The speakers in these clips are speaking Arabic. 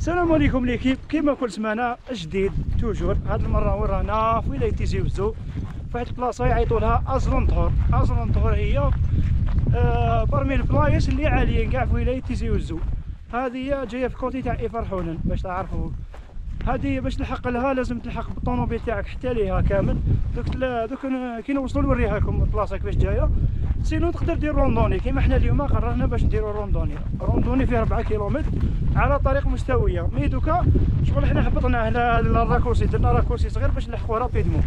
السلام عليكم l'équipe. كيما كل سمانة جديد toujours. هاد المرة وين رانا في ولايه تيزي وزو في واحد البلاصة يعيطوا لها ازرونطور ازرونطور هي آه parmi البلايص اللي عاليين كاع في ولايه تيزي وزو هذه جاية في côté تاع ايفر باش تعرفوا. هذه باش تلحق لها لازم تلحق بالطوموبيل تاعك حتى ليها كامل. دوك دوك كي نوصلوا نوريها لكم البلاصة كيفاش جاية. sinon تقدر دير randonnée. كيما حنا اليوم قررنا باش نديرو randonnée. randonnée فيه 4 كيلومتر على طريق مستوية. mais دوكا شغل حنا هبطنا هنا لل raccourci درنا raccourci صغير باش نلحقوا rapidement.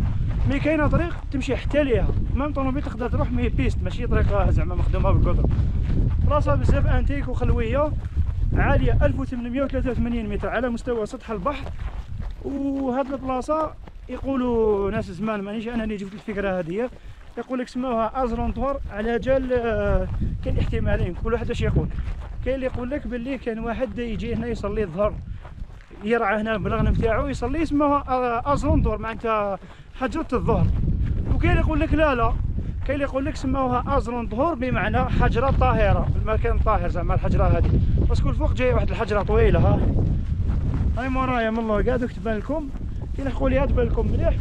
mais كاينة طريق تمشي حتى ليها. même طوموبيل تقدر تروح mais piste ماشي طريق زعما مخدومة بالقدر بلاصة بزاف أنتيك وخلوية عالية 1883 متر على مستوى سطح البحر. وهاد البلاصة يقولوا ناس زمان مانيش أنا اللي جبت الفكرة هذه يقول لك سموها ازرونطور على جال آه، كاين احتمالين. كل واحد اش يقول؟ كاين اللي يقول لك باللي كان واحد يجي هنا يصلي الظهر. يرعى هنا بالغنم تاعو يصلي اسمها آه، ازرونطور معناتها حجرة الظهر. وكاين اللي يقول لك لا لا. كاين اللي يقول لك سموها ازرونطور بمعنى حجرة طاهرة. المكان طاهر زعما الحجرة هذه. parce que الفوق جاية واحد الحجرة طويلة ها. هاي مورايا من الله قاعد تبان لكم. كي خويا تبان لكم مليح.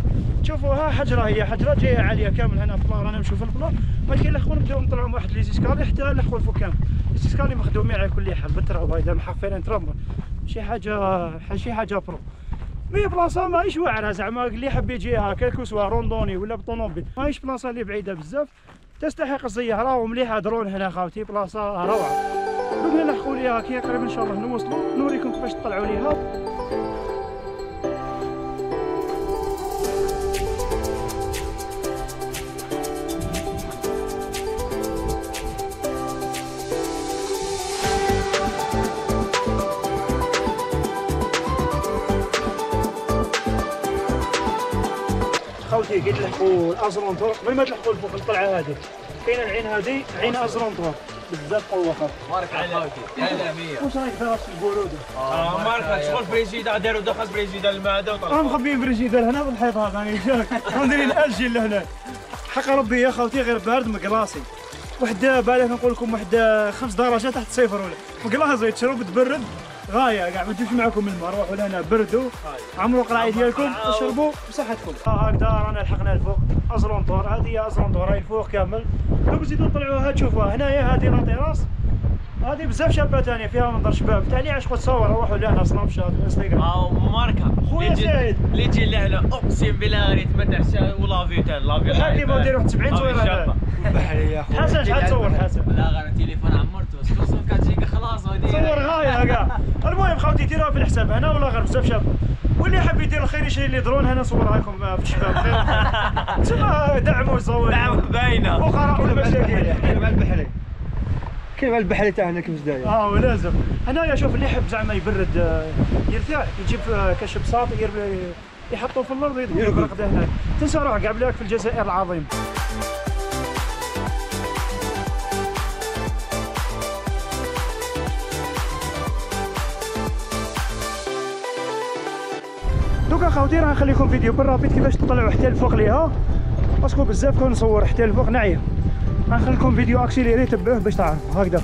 تشوفوها حجرة هي. حجرة جاية عالية كامل هنا في رانا نمشيو في ال plan ولكن الاخوان نبداو نطلعوا واحد les escaliers. حتى الاخوان الفوق كامل escaliers مخدومين على كل حال. بالتراب هذا محفرين تراب شي حاجة شي حاجة propre. mais بلاصة ماهيش واعرة. زعما اللي حاب يجي هكا que ce soit randonnée ولا بطوموبيل. ماهيش بلاصة اللي بعيدة بزاف. تستحق الزيارة. ومليحه درون هنا خاوتي. بلاصة روعة. قلنا نحكوا ليها كي قريب إن شاء الله نوصلوا نوريكم كيفاش تطلعوا ليها. خوتي كي تلحقوا الازرونتور قبل ما تلحقوا الفوق الطلعه هذه. كاينة العين هذه عين ازرونتور بزاف قوة مارك على على 100 واش رأيك فيها البروده؟ آه مارك شغل بريزيدا داروا دخل بريزيدا المعدة راهم وطلعوا مخبيين بريجيدال هنا في الحيط هذا راني جاك ندير الاجل لهنا حق ربي يا خوتي غير بارد مقلاصي واحد بالك نقول لكم واحد خمس درجات تحت الصفر ولا. مقلاصي تشرب تبرد. غاية كاع ما تجيبش معكم الماء روحوا لهنا بردوا عمروا قراعي ديالكم اشربوا بصحتكم. هكذا رانا لحقنا الفوق. ازرونطور هذه هي ازرونطور هاي الفوق كامل. دوك زيدوا نطلعوها تشوفوها هنايا هذه لا تيراس هذه بزاف شابه ثانية فيها منظر شباب. تاع اللي عشقوا تصور روحوا لهنا سناب شات انستغرام آه ماركة. خويا سعيد. اللي تجي لهنا أقسم بالله غير يتمتع شا- ولا فيو تاع لا فيو بحال كيما نديرو 70 تصويره هنا بحري يا خويا حسن شحال تصور حسن. لا غير تليفون عمرته سكوسو كتجيك خلاص كاع المهم خوتي ديروها في الحساب هنا ولا غير بزاف شاب. واللي حاب يدير الخير يشري لي درون هنا نصورها لكم في الشباب. خير تسمى دعموا الزوار نعم باينة. فقراء والمساكين كيما البحري كيما البحري تاعنا كيفاش داير آه ولازم. هنايا شوف اللي يحب زعما يبرد آه، يرتاح يجيب آه، كاش بساط يحطوه في الأرض يرقد. يبرق هنا تنسى روح كاع بلاك في الجزائر العظيم. دوكا خوتي راه نخليكم فيديو بال rapide كيفاش تطلعوا حتى الفوق ليها. parce que بزاف كون نصور حتى الفوق نعيا. غنخليكم فيديو accéléré تبعوه باش تعرفوا. هكذا.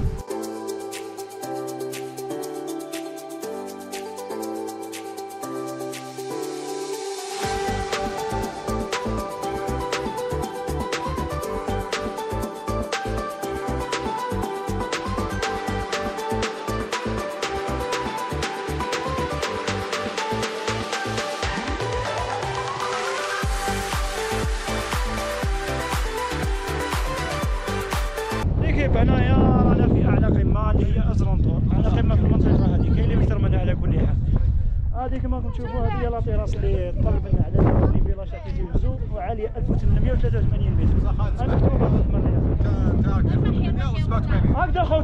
ليكيب هنايا رانا في أعلى قمة اللي هي ازرونطور أعلى قمة في المنطقة هذه. كاين أكثر منها على كل حال هذه كما راكم تشوفوا هذه هي لاطيراس اللي طلب لنا على اللي في لاشا تيجي وزو. وعالية 1883 متر. أنا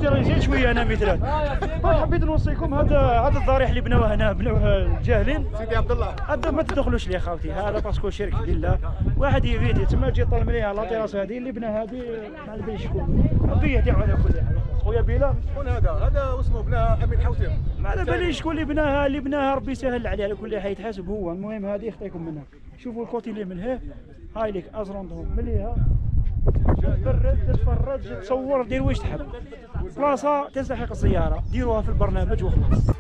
راني زيد شوية أنا مثلك حبيت نوصيكم. هذا هذا الضريح اللي بنوه هنا بنوه الجاهلين. سيدي عبد الله. هذا ما تدخلوش ليه خاوتي هذا باسكو شرك بالله. واحد يفيدي تما تجي طلب ليها لاطيراس هذه اللي بنا هذه ما بالي شكون ربي يهديهم على كل حال. خويا بيلا شكون هذا هذا اسمه بلا امين حوتير ما على باليش شكون اللي بناها اللي بناها ربي يسهل عليه على كل حال يتحاسب هو. المهم هذه يخطيكم منها. شوفوا الكوتي اللي من هنا هاي ليك أزرندهم. مليها تتفرج تصور دير واش تحب. بلاصة تستحق الزيارة ديروها في البرنامج وخلاص.